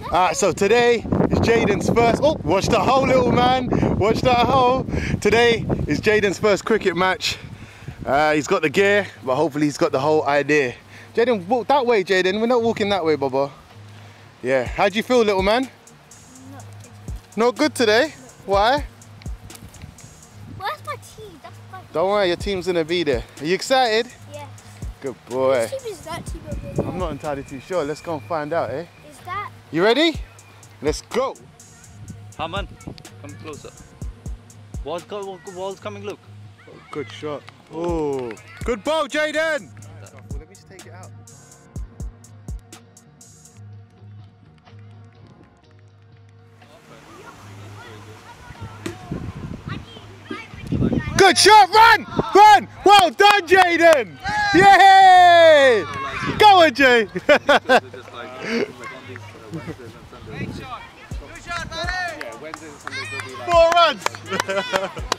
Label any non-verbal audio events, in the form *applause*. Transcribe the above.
Alright, so today is Jaiden's first. Oh, watch the hole, little man. Watch that hole. Today is Jaiden's first cricket match. Uh, he's got the gear, but hopefully he's got the whole idea. Jaiden, walk that way, Jaiden. We're not walking that way, Baba. Yeah. How do you feel, little man? Not Not good today. Why? Where's my team? That's my Don't worry, your team's gonna be there. Are you excited? yeah. Good boy. Which team is that team over there? I'm not entirely too sure. Let's go and find out, eh? Is that You ready? Let's go. Haman, come closer. Wall's, co- wall's coming, look. Good shot. Oh, good ball, Jaiden. Let me just take it out. Good shot, run, run. Well done, Jaiden. Yay! Go on, Jay. *laughs* Four runs. *laughs*